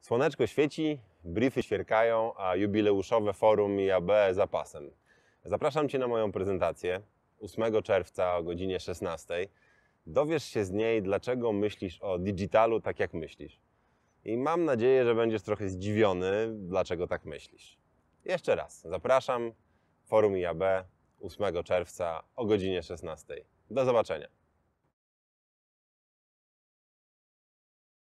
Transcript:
Słoneczko świeci, briefy świerkają, a jubileuszowe forum IAB zapasem. Zapraszam Cię na moją prezentację 8 czerwca o godzinie 16. Dowiesz się z niej, dlaczego myślisz o digitalu tak, jak myślisz. I mam nadzieję, że będziesz trochę zdziwiony, dlaczego tak myślisz. Jeszcze raz, zapraszam, forum IAB 8 czerwca o godzinie 16. Do zobaczenia.